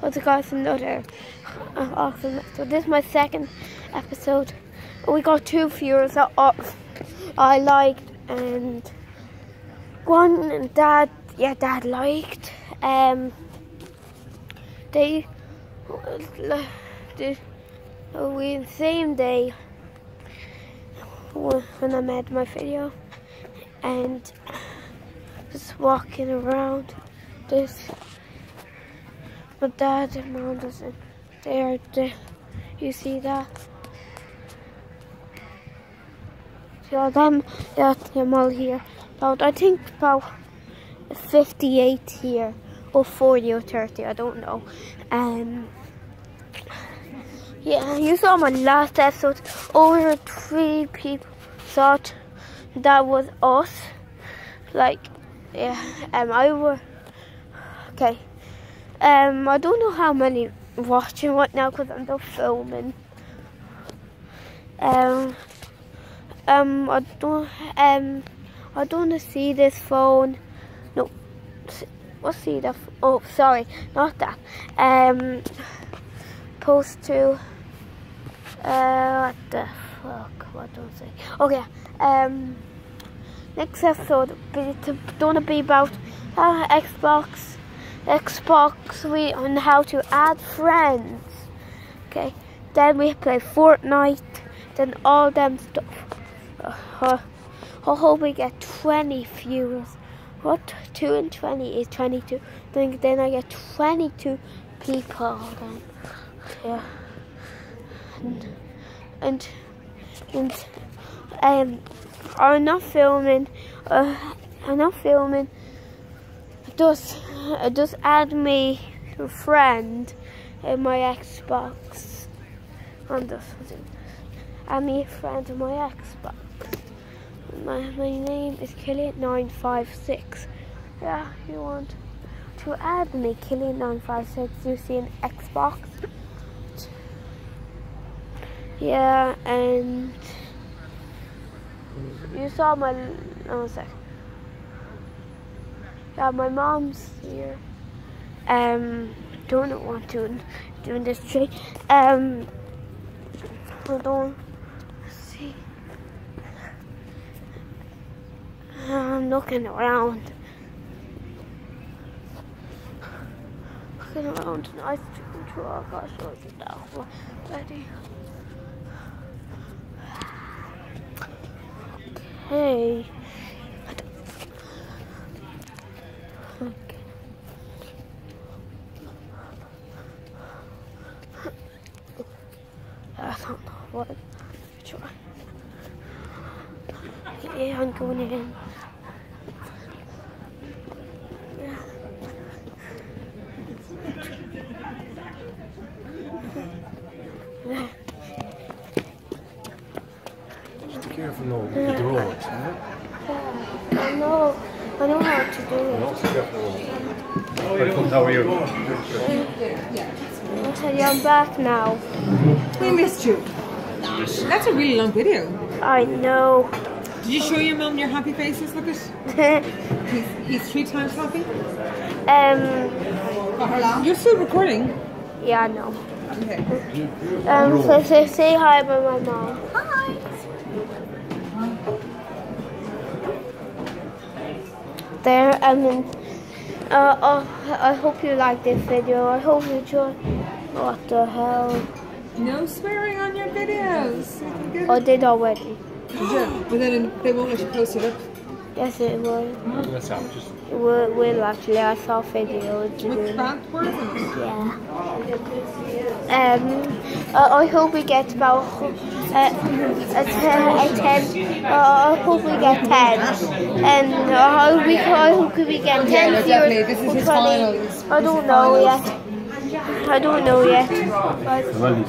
what's it guys another uh, awesome. So this is my second episode. We got two viewers that uh, I liked and one and dad yeah dad liked. Um they the we same day when I made my video and just walking around this but dad and mom doesn't They are there you see that? So them yeah them all here. About I think about 58 here or 40 or 30 I don't know. Um yeah you saw my last episode. Over three people thought that was us. Like yeah um I were okay um I don't know how many watching right now because I'm still filming. Um um I don't um I don't want to see this phone. No what's see the oh sorry not that. Um post to uh what the fuck what do I say? Okay um next episode to, gonna be about uh, Xbox Xbox we on how to add friends. Okay then we play Fortnite then all them stuff. Uh, I hope we get 20 viewers. What 2 and 20 is 22 then, then I get 22 people then. Yeah. And and, and um I'm not filming uh, I'm not filming just just add me to a friend in my Xbox. I'm just add me a friend in my Xbox. My, my name is Killian956 yeah you want to add me Killian956 you see an Xbox? Yeah, and you saw my, oh. Yeah, my mom's here. Um, don't want to doing this trick. Um, hold on. see. I'm looking around. Looking around. Truck. I saw it now. Ready. Hey. Okay. Don't know what. Yeah, I'm going in. Yeah. careful now with the road. Yeah. I know. I know how to do it. Not so careful. Welcome, how are you? Okay, I'm back now. We missed you. That's a really long video. I know. Did you show your mum your happy faces? Look at he's, he's three times happy. um. You're still recording. Yeah, I know. Okay. Um. So, so say hi by my mom. Hi. there and then uh, uh, I hope you like this video. I hope you enjoy. What the hell? No swearing on your videos. I did already. Yeah, But then they won't let you post it up. Yes, it will. What's up? Just It will, will actually. I saw videos. With doing it. bad words in it. Yeah. Um, uh, I hope we get about uh, a ten. A ten uh, I hope we get ten, and uh, I hope we I hope we get ten. no, definitely. This is or his 20. I don't know yet. I don't know yet. But well,